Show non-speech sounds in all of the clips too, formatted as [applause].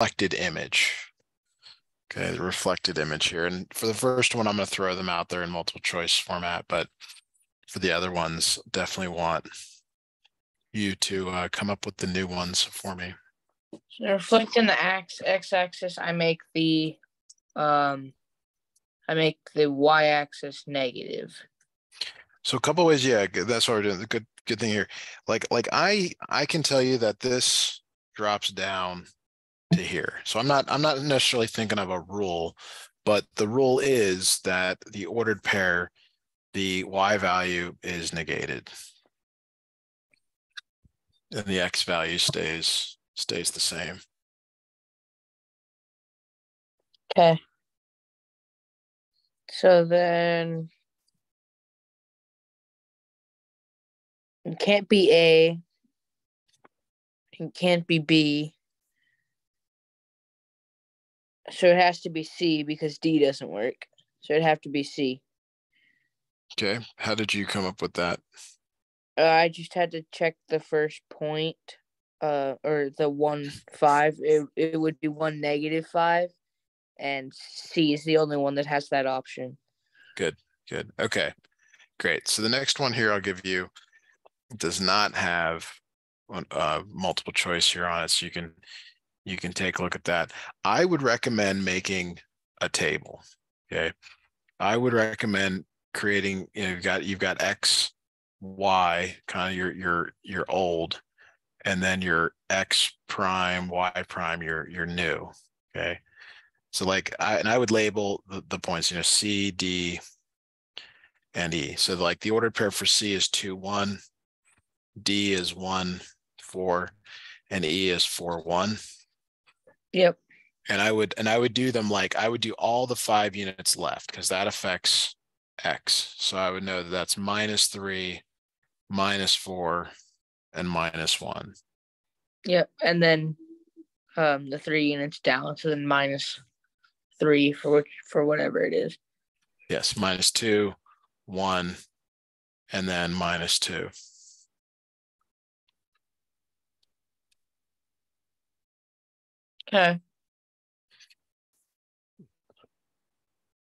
reflected image. Okay, the reflected image here. And for the first one, I'm going to throw them out there in multiple choice format, but for the other ones, definitely want you to uh, come up with the new ones for me. So reflecting the x x axis, I make the um I make the y axis negative. So a couple ways, yeah, that's what we're doing. The good good thing here. Like like I I can tell you that this drops down to here. So I'm not I'm not necessarily thinking of a rule, but the rule is that the ordered pair, the y value is negated. And the x value stays stays the same. Okay. So then it can't be A. It can't be B. So it has to be C because D doesn't work. So it'd have to be C. Okay. How did you come up with that? Uh, I just had to check the first point, uh, or the one five. It it would be one negative five, and C is the only one that has that option. Good. Good. Okay. Great. So the next one here I'll give you does not have uh, multiple choice here on it, so you can you can take a look at that. I would recommend making a table. Okay. I would recommend creating, you know, you've got you've got X, Y, kind of your your your old, and then your X prime, Y prime, your your new. Okay. So like I and I would label the, the points, you know, C, D, and E. So like the ordered pair for C is two, one, D is one, four, and E is four, one. Yep. And I would and I would do them like I would do all the five units left because that affects X. So I would know that that's minus three, minus four, and minus one. Yep. And then um the three units down, so then minus three for which for whatever it is. Yes, minus two, one, and then minus two. Okay.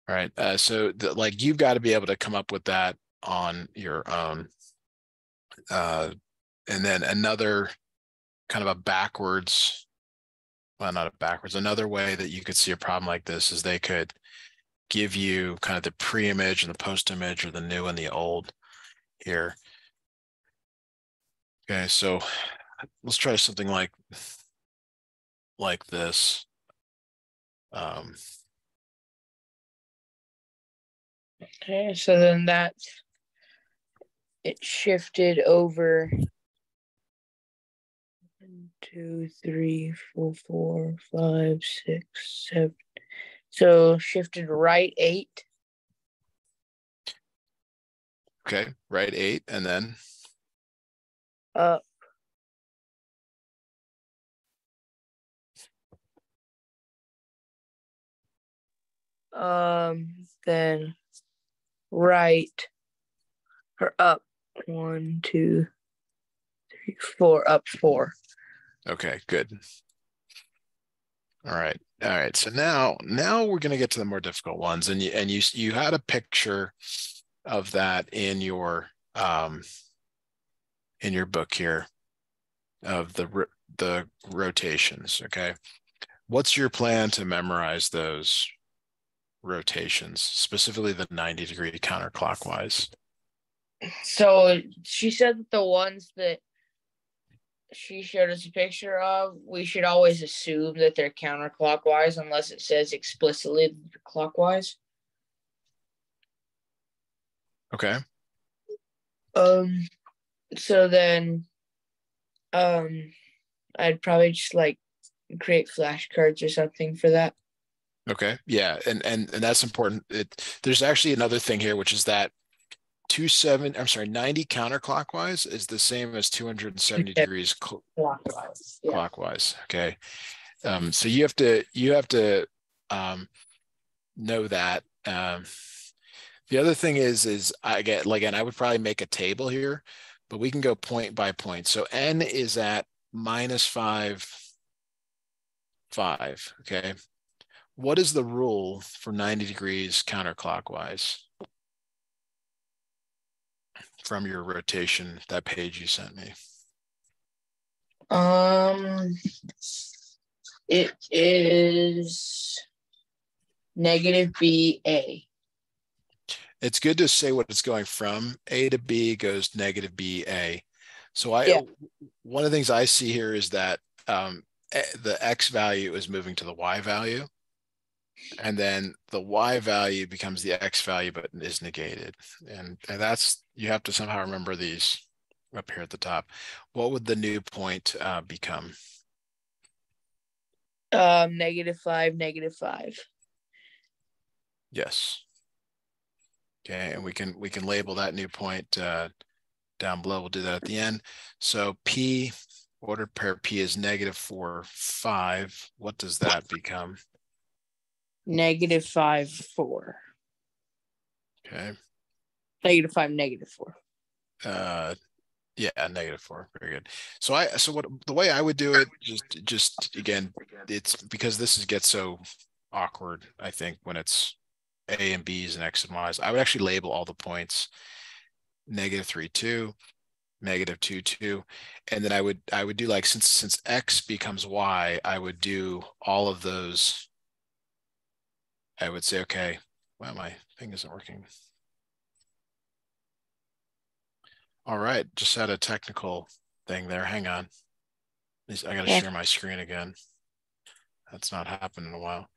All right. Uh, so the, like you've got to be able to come up with that on your own. Uh, and then another kind of a backwards, well, not a backwards, another way that you could see a problem like this is they could give you kind of the pre-image and the post-image or the new and the old here. Okay, so let's try something like like this. Um, Okay, so then that it shifted over one, two, three, four, four, five, six, seven. So shifted right eight. okay, right eight, and then up. Um, then right or up one, two, three, four, up four. okay, good. All right. All right. So now now we're going to get to the more difficult ones and you and you you had a picture of that in your um in your book here of the the rotations, okay? What's your plan to memorize those rotations, specifically the 90 degree counterclockwise? So she said that the ones that she showed us a picture of, we should always assume that they're counterclockwise unless it says explicitly clockwise. Okay. Um so then um I'd probably just like create flashcards or something for that. Okay. Yeah. And and and that's important. It there's actually another thing here, which is that two seven I'm sorry, 90 counterclockwise is the same as 270 Okay. degrees cl- Clockwise. Yeah. clockwise. Okay. Um, so you have to you have to um, know that. Um, the other thing is is I get like and I would probably make a table here, but we can go point by point. So n is at minus five five, okay? What is the rule for 90 degrees counterclockwise? From your rotation, that page you sent me. Um, it is negative B A. It's good to say what it's going from. A to B goes negative B A. So I, Yeah. one of the things I see here is that um, eh, the X value is moving to the Y value. And then the Y value becomes the X value, but is negated. And, and that's, you have to somehow remember these up here at the top. What would the new point uh, become? Um, negative five, negative five. Yes. Okay, and we can we can label that new point uh, down below. We'll do that at the end. So P ordered pair P is negative four five. What does that become? Negative five, four. Okay. Negative five, negative four. Uh, yeah, negative four. Very good. So I so what the way I would do it just just again it's because this is gets so awkward. I think when it's A and B's and X and Y's, I would actually label all the points negative three two, negative two two, and then I would I would do like since since X becomes Y, I would do all of those. I would say okay. Wow, my thing isn't working. All right, just had a technical thing there. Hang on. I gotta Yeah. share my screen again. That's not happened in a while.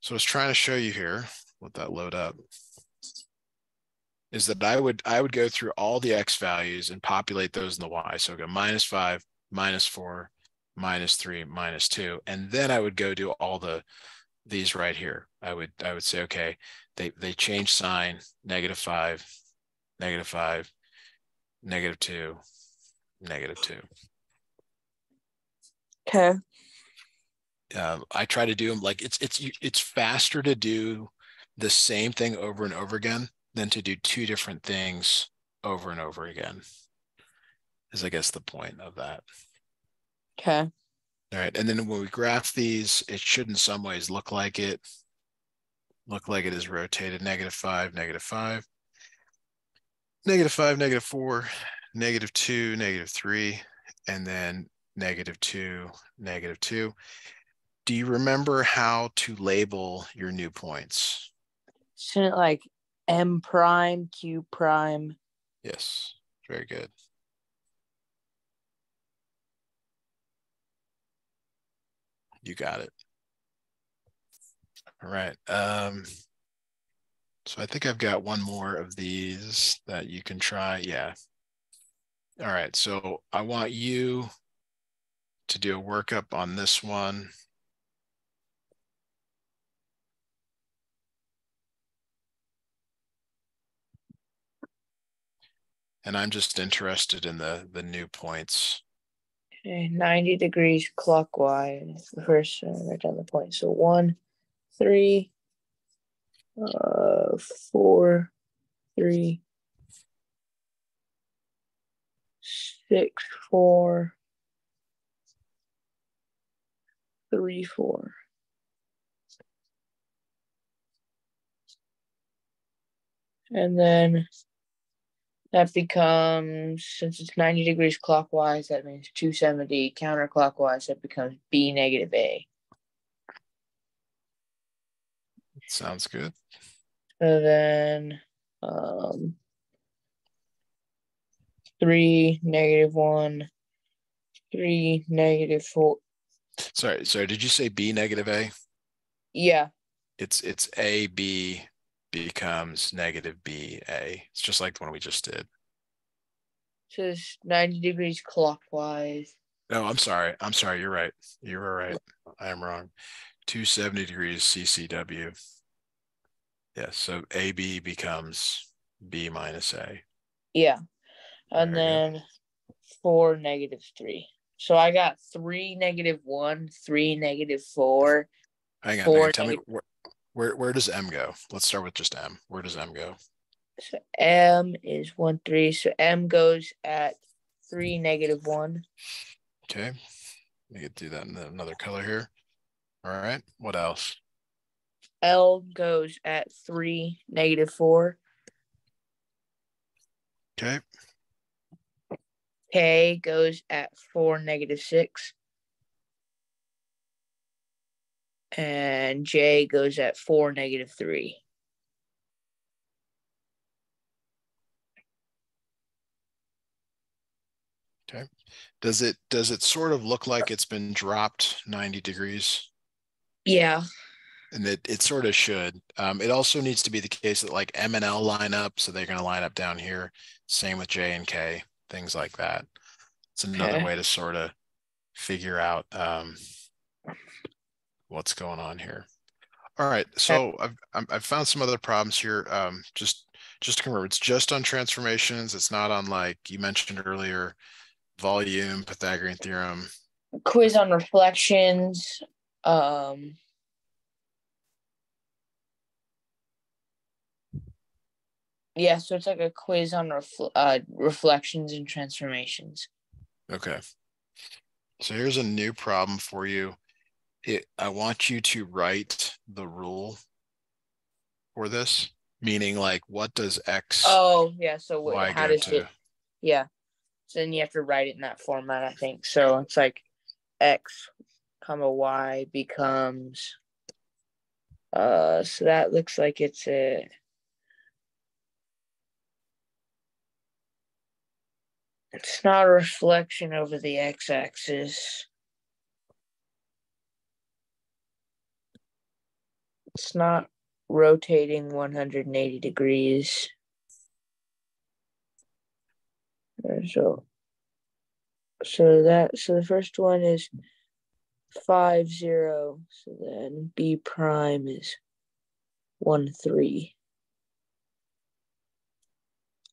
So I was trying to show you here, let that load up. Is that I would I would go through all the X values and populate those in the Y. So I go minus five, minus four, minus three, minus two. And then I would go do all the these right here. I would I would say, okay, they they change sign, negative five, negative five, negative two, negative two. Okay. Um, I try to do them like it's it's it's faster to do the same thing over and over again than to do two different things over and over again. Is I guess the point of that. Okay. All right, and then when we graph these, it should in some ways look like it. Look like it is rotated negative five, negative five, negative five, negative four, negative two, negative three, and then negative two, negative two. Do you remember how to label your new points? Shouldn't it like M prime, Q prime? Yes, very good. You got it. All right. Um, so I think I've got one more of these that you can try. Yeah. All right. So I want you to do a workup on this one. And I'm just interested in the the new points. Okay, 90 degrees clockwise. First, uh, write down the point. So one, three, uh, four, three, six, four, three, four. And then that becomes, since it's 90 degrees clockwise, that means 270 counterclockwise, that becomes B negative A. Sounds good. So then, um, three negative one, three negative four. Sorry, sorry. Did you say B negative A? Yeah, It's it's A B becomes negative B A. It's just like the one we just did. so it's 90 degrees clockwise. No, I'm sorry. I'm sorry. You're right. You were right. I am wrong. 270 degrees CCW. Yes. So AB becomes B minus A. Yeah. And Very then four negative three. So I got three negative one, three negative four. Hang on. Four hang on. Tell me where, where where does M go? Let's start with just M. Where does M go? So M is one three. So M goes at three negative one. Okay. We could do that in another color here. All right. What else? L goes at three, negative four. Okay. K goes at four, negative six. And J goes at four, negative three. Okay. Does it does it sort of look like it's been dropped 90 degrees? Yeah. And it, it sort of should. Um, it also needs to be the case that like M and L line up, so they're going to line up down here. Same with J and K, things like that. It's another Okay. way to sort of figure out um, what's going on here. All right, so I've I'm- I've found some other problems here. Um, just just to confirm, it's just on transformations. It's not on like you mentioned earlier, volume, Pythagorean theorem. Quiz on reflections. Um Yeah, so it's like a quiz on refl- uh, reflections and transformations. Okay. So here's a new problem for you. It, I want you to write the rule for this, meaning like what does X, Oh, yeah. So wh- Y how does to? it? Yeah. So then you have to write it in that format, I think. So it's like x, comma y becomes. Uh, so that looks like it's a. It's not a reflection over the x-axis. It's not rotating 180 degrees. So, so that so the first one is five zero. So then B prime is one three.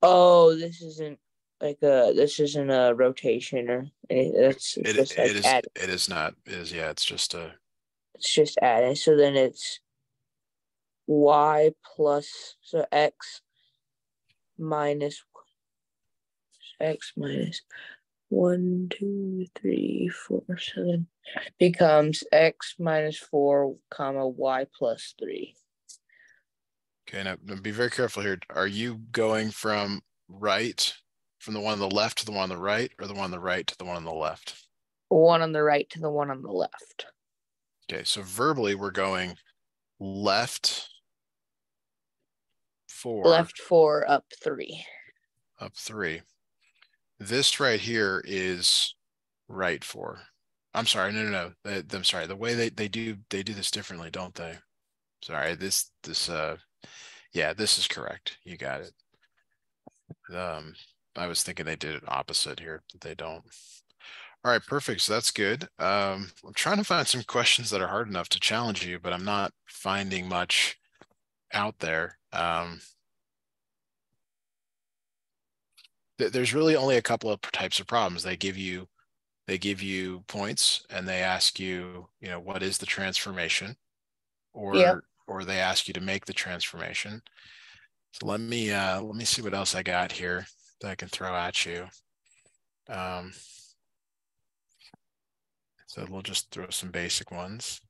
Oh, this isn't like a this isn't a rotation or anything. It's, it's it, just like it is, it is not, it is, yeah, it's just a, it's just adding. So then it's y plus so x minus x minus one, two, three, four, seven becomes x minus four comma y plus three. okay, now be very careful here. Are you going from right, from the one on the left to the one on the right, or the one on the right to the one on the left? One on the right to the one on the left. Okay, so verbally, we're going left four, Left four, up three. up three. This right here is right four. I'm sorry, no, no, no. I'm sorry. The way they, they do they do this differently, don't they? Sorry, this this uh yeah, this is correct. You got it. Um I was thinking they did it opposite here, but they don't. All right, perfect. So that's good. Um I'm trying to find some questions that are hard enough to challenge you, but I'm not finding much out there. Um th- there's really only a couple of types of problems. They give you they give you points and they ask you, you know, what is the transformation? Or Yep. or they ask you to make the transformation. So let me uh let me see what else I got here that I can throw at you. Um so we'll just throw some basic ones.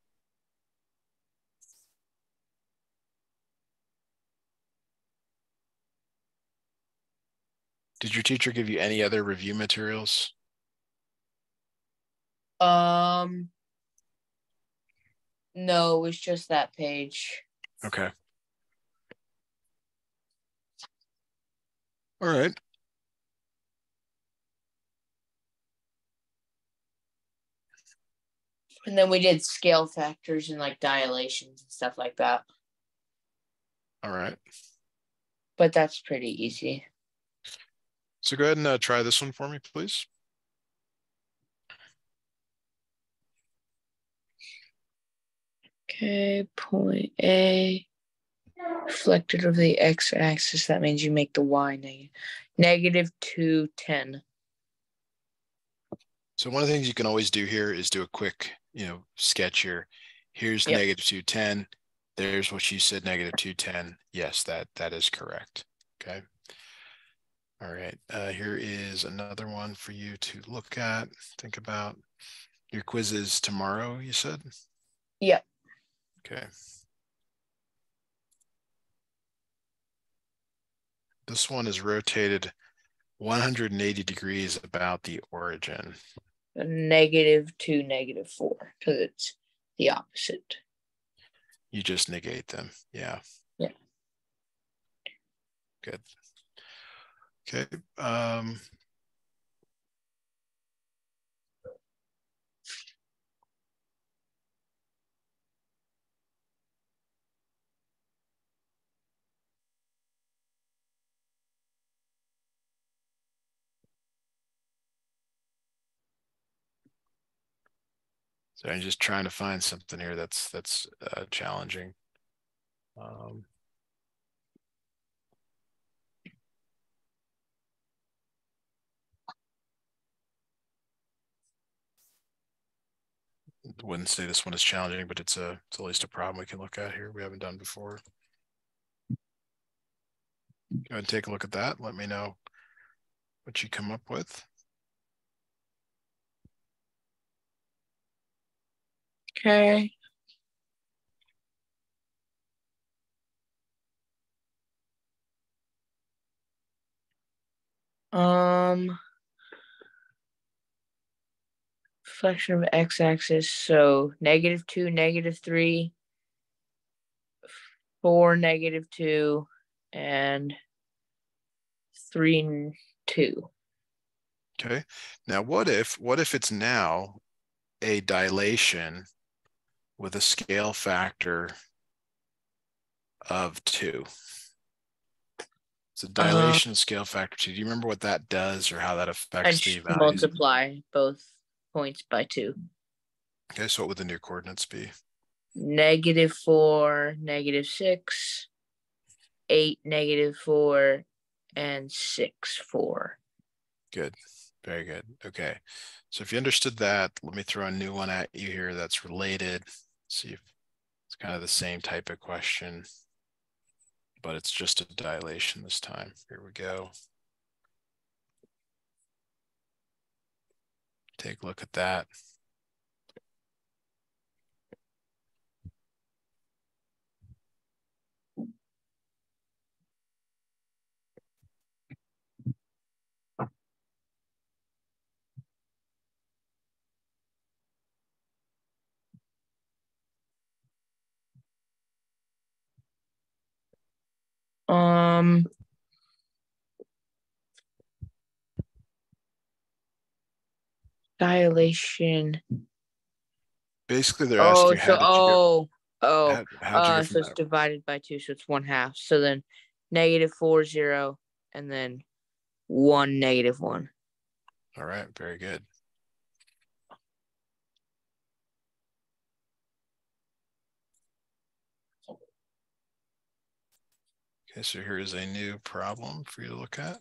Did your teacher give you any other review materials? Um no, it was just that page. Okay. All right. And then we did scale factors and like dilations and stuff like that. All right. But that's pretty easy. So go ahead and uh, try this one for me, please. Okay, point A. Reflected over the x-axis. That means you make the y negative. Negative two ten. So one of the things you can always do here is do a quick, you know, sketch here. Here's Yep. negative 210. There's what you said, negative 210. Yes, that that is correct. Okay. All right. Uh, here is another one for you to look at, think about. Your quiz is tomorrow, you said? Yeah. Okay. This one is rotated 180 degrees about the origin. negative Two, negative four, because it's the opposite. You just negate them. Yeah. Yeah. Good. Okay. Um, So I'm just trying to find something here that's that's uh, challenging. Um, wouldn't say this one is challenging, but it's a it's at least a problem we can look at here. We haven't done before. Go ahead and take a look at that. Let me know what you come up with. Okay. Um, flexion of x-axis. So negative two, negative three, four, negative two, and three and two. Okay. Now, what if what if it's now a dilation with a scale factor of two? It's a dilation uh, scale factor two. Do you remember what that does or how that affects the value? Multiply both points by two. Okay, so what would the new coordinates be? Negative four, negative six, eight, negative four, and six, four. Good. Very good. Okay. So if you understood that, let me throw a new one at you here that's related. See if it's kind of the same type of question, but it's just a dilation this time. Here we go. Take a look at that. Um, dilation. Basically, they're asking oh, so, oh, oh, how, uh, so it's divided by two, so it's one half. So then negative four zero, and then one negative one. All right, very good. Okay, so here is a new problem for you to look at.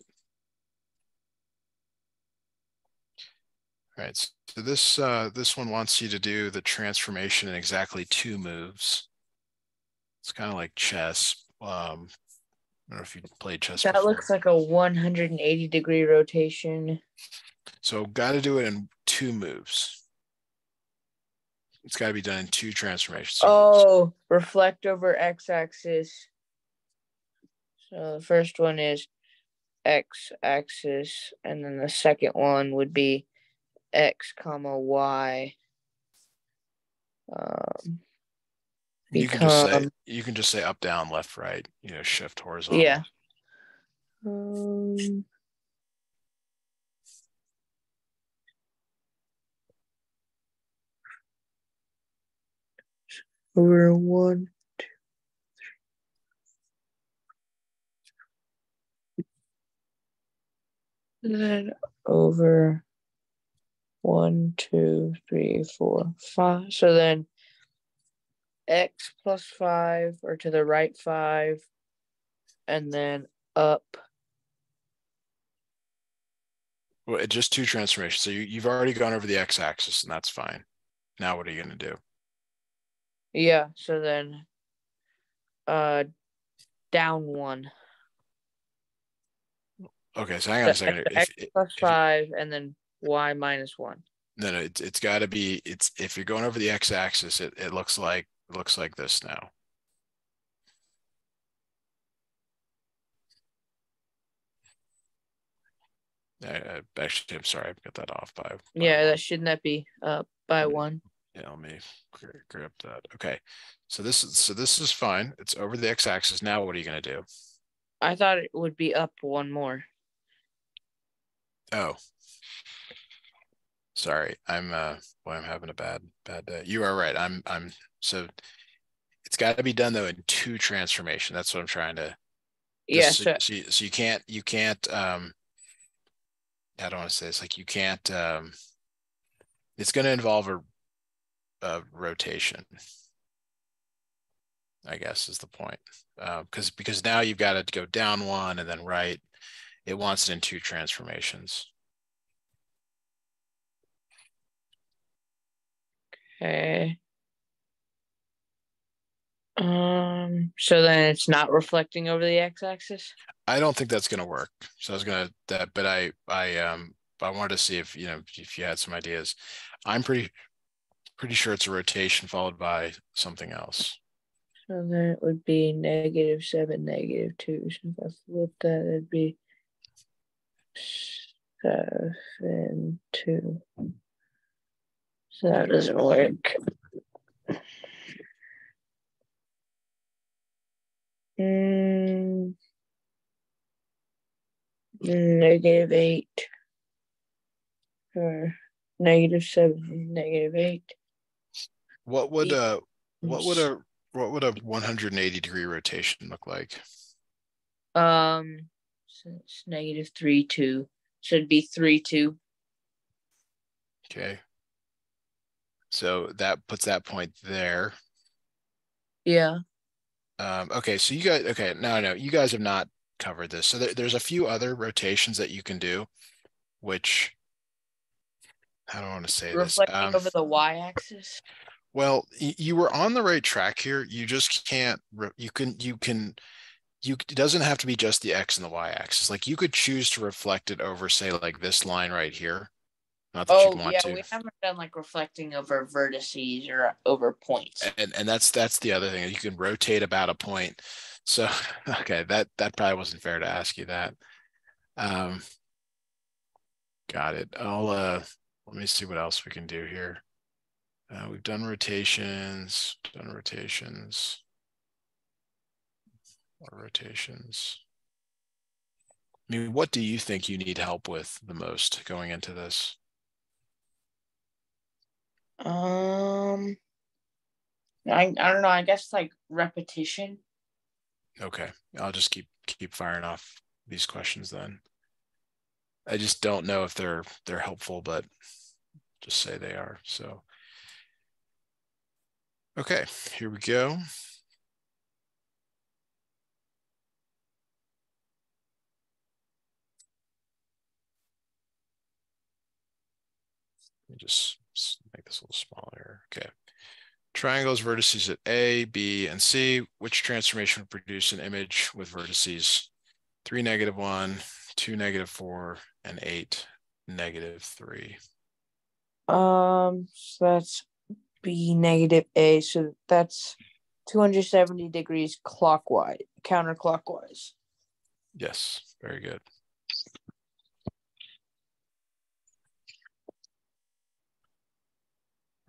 All right, so this uh, this one wants you to do the transformation in exactly two moves. It's kind of like chess. Um, I don't know if you played chess. That before. looks like a 180 degree rotation. So got to do it in two moves. It's got to be done in two transformations. Oh, reflect over x-axis so the first one is x axis, and then the second one would be x comma y. Um, you can just say you can just say up, down, left, right. You know, shift horizontal. Yeah. Um, over one, then over one, two, three, four, five. So then x plus five or to the right five, and then up. Well, just two transformations. So you, you've already gone over the x-axis, and that's fine. Now what are you going to do? Yeah. So then, uh, down one. Okay, so hang on a second. If, x plus if, five and then y minus one. No, no, it's it's got to be. It's if you're going over the x-axis, it it looks like it looks like this now. I, I actually, I'm sorry, I've got that off by. by Yeah, one. that shouldn't that be uh by Yeah. one? Yeah, let me grab that. Okay, so this is so this is fine. It's over the x-axis. Now, what are you gonna do? I thought it would be up one more. Oh, sorry. I'm uh, boy, I'm having a bad bad day. You are right. I'm I'm so. It's got to be done though in two transformation. That's what I'm trying to. Yeah, so so, so, you, so you can't you can't um. I don't want to say it's like you can't um. It's going to involve a, a rotation. I guess is the point, because because now you've got to go down one and then right. It wants it in two transformations. Okay. Um so then it's not reflecting over the x-axis? I don't think that's gonna work. So I was gonna that, but I I um I wanted to see if you know if you had some ideas. I'm pretty pretty sure it's a rotation followed by something else. So then it would be negative seven, negative two. So if I flip that, it'd be seven, two. So that doesn't work. Mm, negative eight. Or negative seven, negative eight. What would uh what would a what would a 180 degree rotation look like? Um, so it's negative three, two. Should be three, two. Okay. So that puts that point there. Yeah. Um, okay, so you guys, okay, no, no, you guys have not covered this. So there, there's a few other rotations that you can do, which I don't want to say this? Reflecting Um, over the y axis. Well, you were on the right track here. You just can't, you can, you can, you, it doesn't have to be just the X and the Y axis. Like you could choose to reflect it over, say, like this line right here. Not that Oh yeah, to. we haven't done like reflecting over vertices or over points. And, and that's, that's the other thing. You can rotate about a point. So, [laughs] okay, that, that probably wasn't fair to ask you that. Um, got it. I'll, uh, let me see what else we can do here. Uh, we've done rotations, done rotations. More rotations. I mean, what do you think you need help with the most going into this? Um, I I don't know. I guess like repetition. Okay, I'll just keep keep firing off these questions then. I just don't know if they're they're helpful, but just say they are. So okay, here we go. Just make this a little smaller. Okay. Triangles vertices at A, B, and C. Which transformation would produce an image with vertices three negative one, two negative four, and eight negative three? Um, so that's B negative A. So that's two hundred seventy degrees clockwise, counterclockwise. Yes, very good.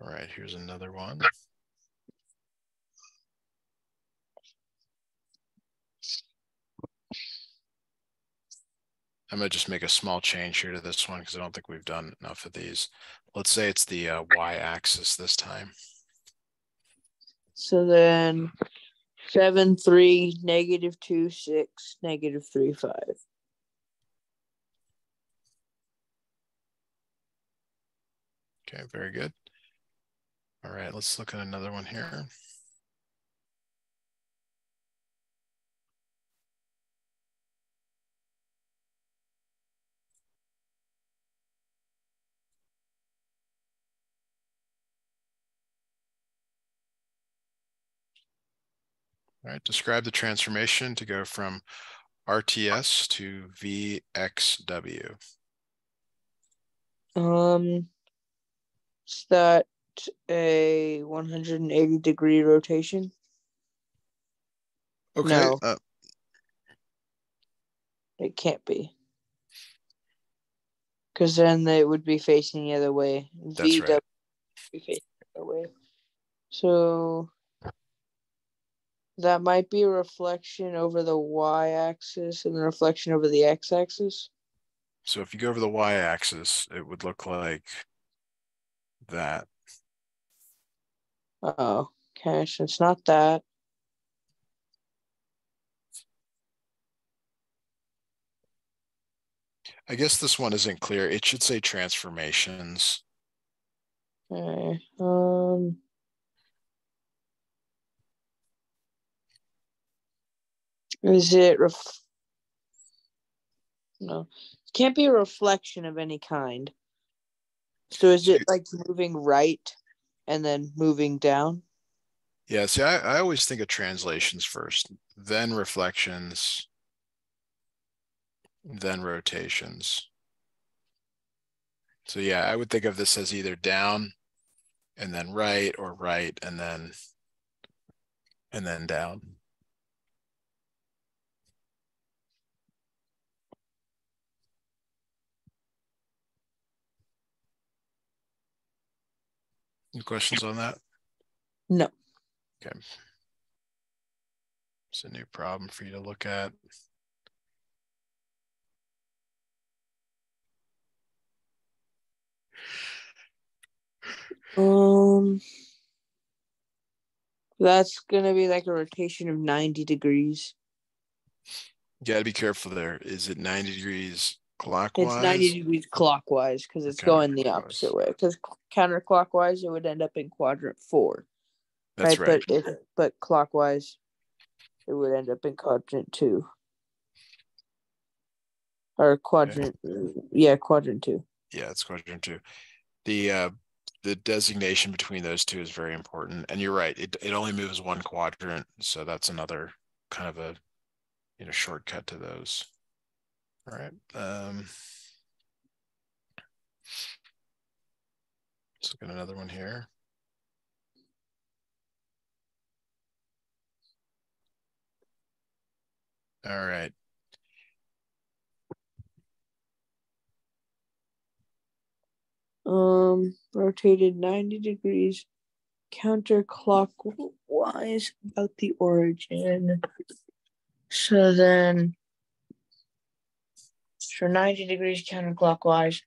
All right, here's another one. I'm gonna just make a small change here to this one because I don't think we've done enough of these. Let's say it's the uh, y-axis this time. So then seven three negative two six negative three five. Okay, very good. All right, let's look at another one here. All right, describe the transformation to go from RTS to VXW. Um, that a 180 degree rotation? Okay. No. Uh, It can't be. Because then they would be facing the other way. That's right. VW would be facing the other way. So that might be a reflection over the y axis and the reflection over the x axis. so if you go over the y-axis, it would look like that. Oh, okay. So it's not that. I guess this one isn't clear. It should say transformations. Okay. Um. Is it ref? No, it can't be a reflection of any kind. So is it like moving right and then moving down? Yeah, see, I, I always think of translations first, then reflections, then rotations. So yeah, I would think of this as either down and then right or right and then and then down. Any questions on that? No. Okay. It's a new problem for you to look at. Um. That's gonna be like a rotation of ninety degrees. You gotta be careful there. Is it 90 degrees clockwise? It's ninety degrees clockwise because it's going the opposite way. Because counterclockwise, it would end up in quadrant four. That's right. But if but clockwise, it would end up in quadrant two. Or quadrant, yeah, quadrant two. Yeah, it's quadrant two. The uh the designation between those two is very important. And you're right, it it only moves one quadrant, so that's another kind of a you know shortcut to those. All right. Um let's look at another one here. All right. Um, rotated ninety degrees counterclockwise about the origin. So then, so ninety degrees counterclockwise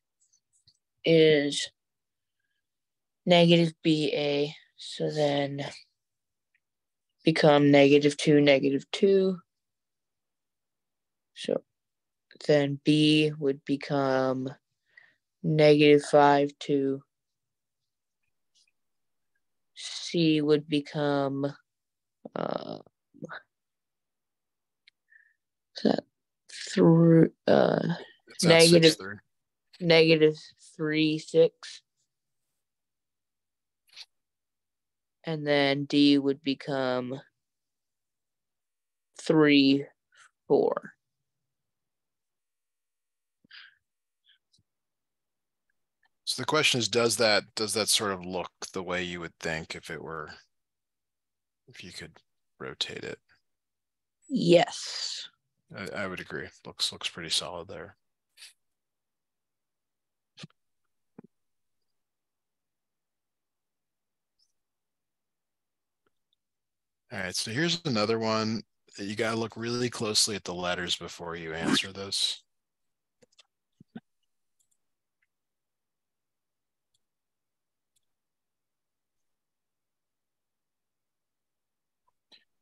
is negative BA. So then become negative two, negative two. So then B would become negative five two. C would become uh that through uh Negative. negative three six. And then D would become three four. So the question is, does that does that sort of look the way you would think if it were if you could rotate it? Yes. I, I would agree. Looks looks pretty solid there. All right, so here's another one. That you got to look really closely at the letters before you answer this.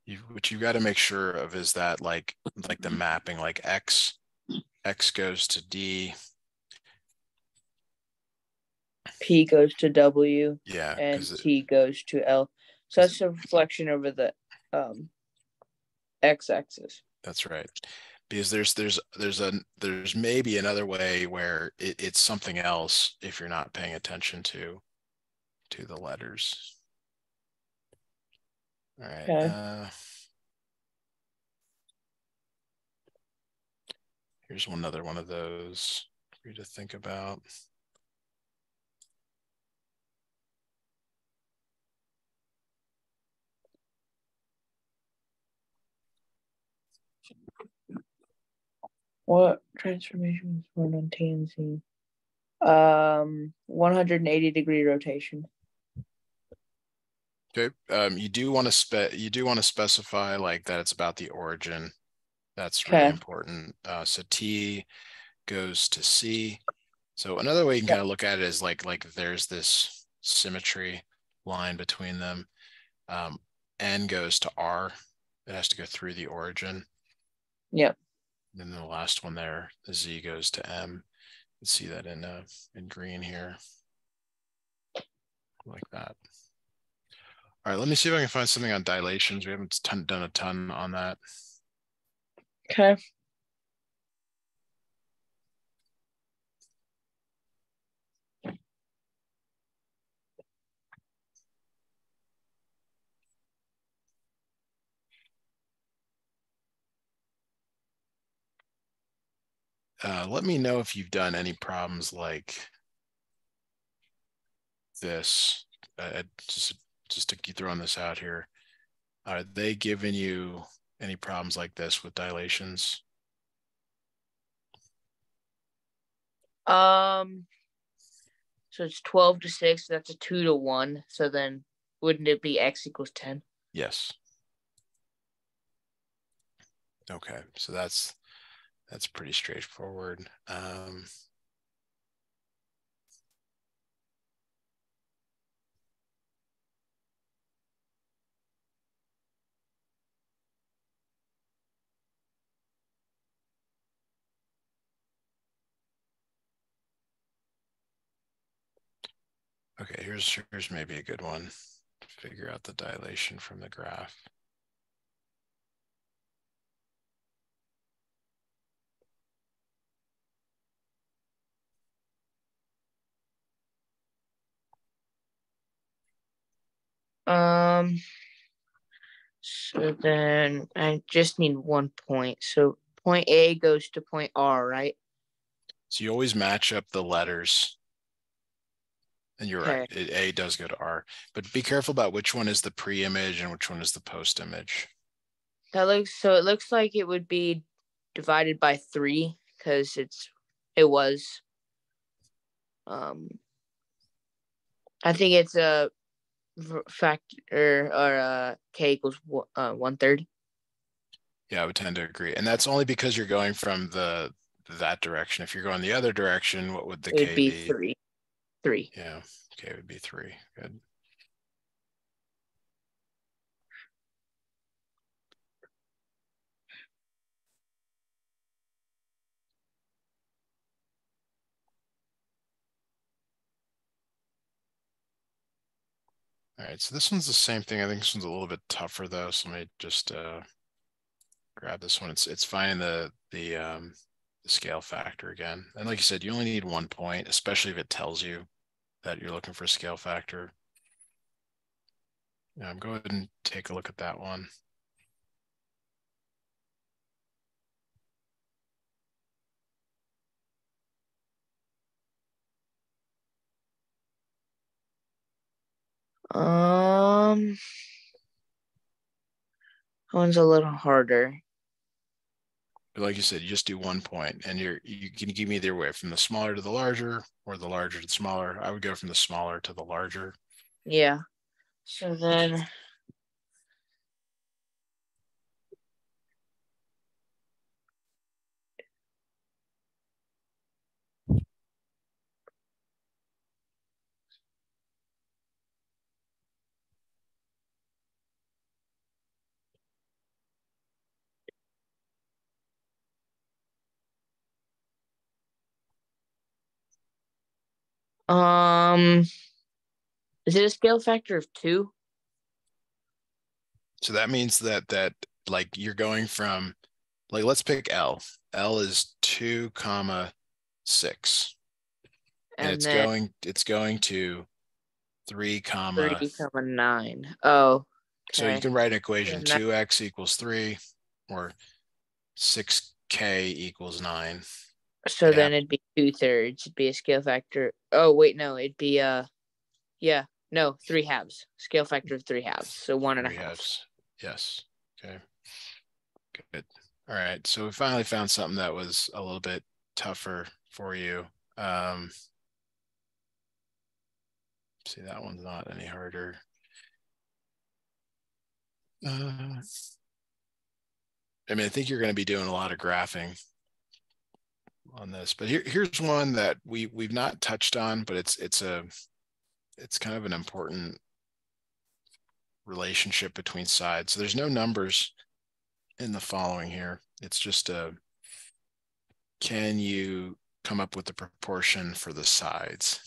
You, what you got to make sure of is that like like the mapping, like X, X goes to D. P goes to W Yeah, and it- T goes to L. So that's a reflection over the um x axis. That's right. Because there's there's there's a there's maybe another way where it, it's something else if you're not paying attention to to the letters. All right. Okay. Uh, here's one another one of those for you to think about. What transformation was born on TNC? Um, 180 degree rotation. Okay. Um, you do want to spe you do want to specify like that it's about the origin. That's really Okay. important. Uh, so T goes to C. So another way you can kind of look at it is like like there's this symmetry line between them. Um, N goes to R. It has to go through the origin. Yep. Then the last one there, the Z goes to M. You can see that in uh, in green here, like that. All right, let me see if I can find something on dilations. We haven't ton, done a ton on that. Okay. Uh, let me know if you've done any problems like this. Uh, just just to keep throwing this out here. Are they giving you any problems like this with dilations? Um, so it's 12 to 6. So That's a 2 to 1. So then wouldn't it be x equals 10? Yes. Okay, so that's that's pretty straightforward. Um, okay, here's here's maybe a good one. Figure out the dilation from the graph. Um, so then I just need one point. So point A goes to point R, right? So you always match up the letters. And you're right, it, A does go to R, but be careful about which one is the pre-image and which one is the post image. That looks so it looks like it would be divided by three because it's it was um I think it's a factor or uh k equals one- uh one third. Yeah, I would tend to agree. And that's only because you're going from the that direction. If you're going the other direction, what would the It would K be be? three. Three. Yeah, Okay, it would be three. Good. All right, so this one's the same thing. I think this one's a little bit tougher though. So let me just uh, grab this one. It's it's finding the the um, scale factor again. And like you said, you only need one point, especially if it tells you that you're looking for a scale factor. Um, go ahead and take a look at that one. Um that one's a little harder. But like you said, you just do one point, and you're you can give me either way from the smaller to the larger or the larger to the smaller. I would go from the smaller to the larger. Yeah. So then um is it a scale factor of two? So that means that that like you're going from like let's pick L. L is two comma six. And, And it's going it's going to three comma three comma nine. Oh. so you can write an equation two X equals three or six K equals nine. So Yeah. then it'd be two thirds. It'd be a scale factor. Oh wait, no, it'd be uh yeah, no, three halves. Scale factor of three halves. So one and a half. halves. Yes. Okay. Good. All right, so we finally found something that was a little bit tougher for you. Um, see, that one's not any harder. Uh, I mean, I think you're going to be doing a lot of graphing on this, but here, here's one that we we've not touched on, but it's it's a it's kind of an important relationship between sides. So there's no numbers in the following here. It's just a can you come up with the proportion for the sides?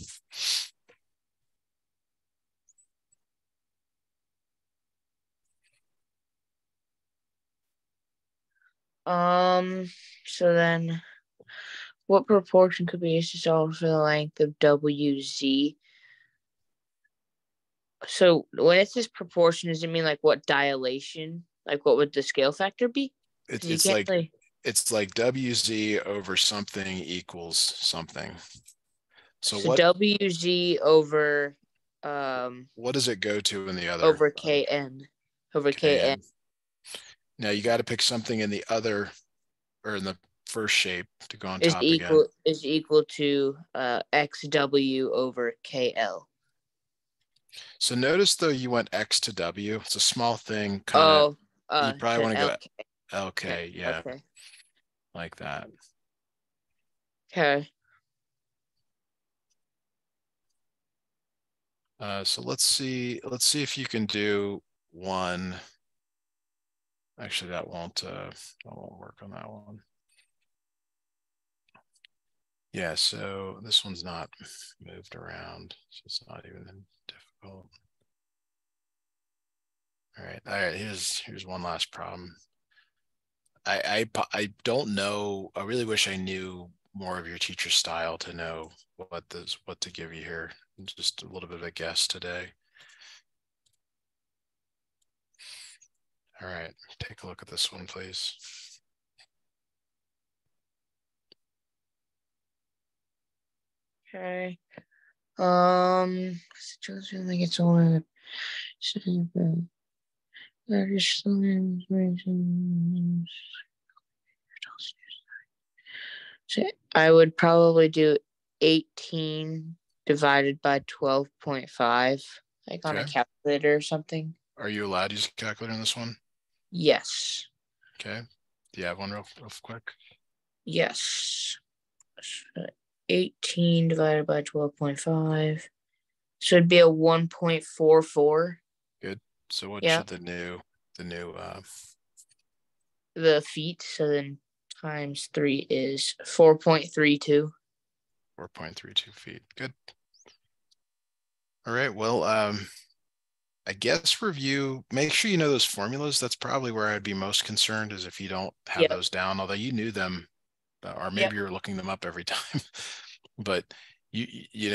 Um, so then what proportion could be used to solve for the length of WZ? So when it says proportion, does it mean like what dilation? Like what would the scale factor be? It's, it's like really- it's like WZ over something equals something. So, so what WZ over um what does it go to in the other over uh, KN over KN? KN. Now you got to pick something in the other or in the first shape to go on is top equal again. is equal to uh XW over KL. So notice though you went X to W. It's a small thing, kind of Oh, uh, probably wanna go LK. LK, yeah, Okay. like that. Okay. Uh, so let's see, let's see if you can do one. Actually, that won't, uh, that won't work on that one. Yeah, so this one's not moved around, so it's not even difficult. All right, all right, here's, here's one last problem. I, I, I don't know, I really wish I knew more of your teacher style to know what this, what to give you here. Just a little bit of a guess today. All right, take a look at this one, please. Okay. Um, children think it's all in So I would probably do 18 divided by 12.5, like on a calculator or something. Are you allowed to use a calculator on this one? Yes. Okay. Do you have one real, real quick? Yes. So 18 divided by 12.5. So it'd be a 1.44. Good. So what Yeah. should the new, the new, uh, The feet. So then times three is 4.32. four point three two feet? Good. All right, well, um, I guess review, make sure you know those formulas. That's probably where I'd be most concerned is if you don't have Yep. those down, although you knew them, or maybe you're looking them up every [laughs] time. But you, you- you know,